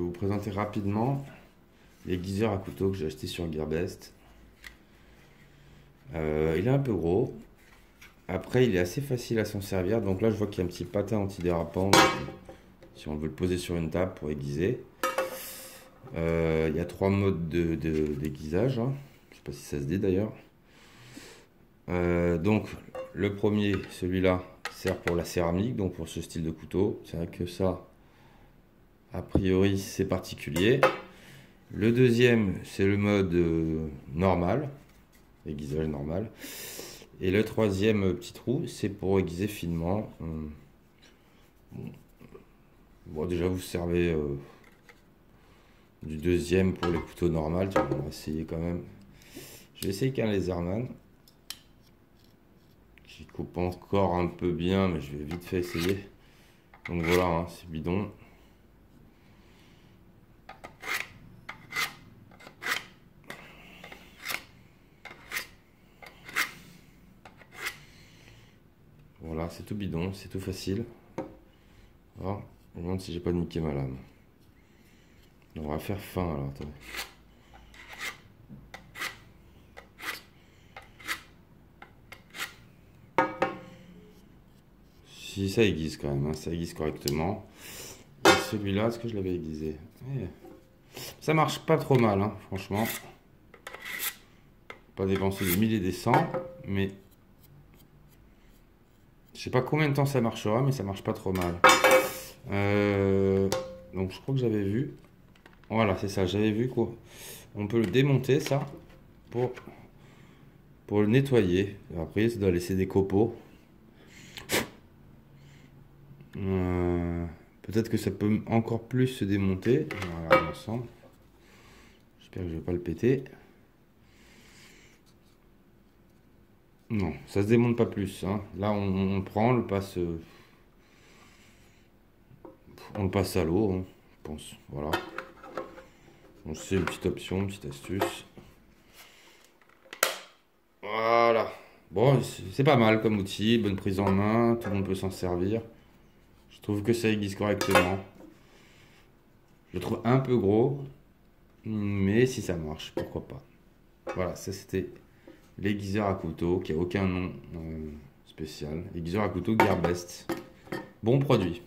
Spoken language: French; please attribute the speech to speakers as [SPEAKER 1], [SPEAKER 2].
[SPEAKER 1] vous présenter rapidement l'aiguiseur à couteau que j'ai acheté sur Gearbest. Euh, il est un peu gros. Après, il est assez facile à s'en servir. Donc là, je vois qu'il y a un petit patin antidérapant. Si on veut le poser sur une table pour aiguiser. Euh, il y a trois modes d'aiguisage. De, hein. Je ne sais pas si ça se dit d'ailleurs. Euh, donc, le premier, celui-là, sert pour la céramique, donc pour ce style de couteau. C'est vrai que ça, a priori, c'est particulier. Le deuxième, c'est le mode euh, normal, aiguisage normal. Et le troisième petit trou, c'est pour aiguiser finement. Hum. Bon, déjà, vous servez euh, du deuxième pour les couteaux normaux. On va essayer quand même. Je vais essayer qu'un laserman. Qui coupe encore un peu bien, mais je vais vite fait essayer. Donc voilà, hein, c'est bidon. Voilà, c'est tout bidon, c'est tout facile. Je me demande si j'ai pas niqué ma lame. On va faire fin alors, attendez. Si ça aiguise quand même, hein, ça aiguise correctement. celui-là, est-ce que je l'avais aiguisé? Ça marche pas trop mal, hein, franchement. Pas dépenser des milliers des cents, mais je sais pas combien de temps ça marchera, mais ça marche pas trop mal. Euh, donc je crois que j'avais vu. Voilà, c'est ça, j'avais vu quoi. On peut le démonter ça pour, pour le nettoyer. Après, ça doit laisser des copeaux. Euh, peut-être que ça peut encore plus se démonter. Voilà, ensemble. J'espère que je vais pas le péter. Non, ça se démonte pas plus. Hein. Là, on, prend, on le passe. Euh, on le passe à l'eau, hein, je pense. Voilà. On c'est une petite option, une petite astuce. Voilà. Bon, c'est pas mal comme outil, bonne prise en main, tout le monde peut s'en servir. Je trouve que ça aiguise correctement. Je le trouve un peu gros, mais si ça marche, pourquoi pas. Voilà, ça c'était l'aiguiseur à couteau, qui a aucun nom euh, spécial. Aiguiseur à couteau Gearbest. Bon produit.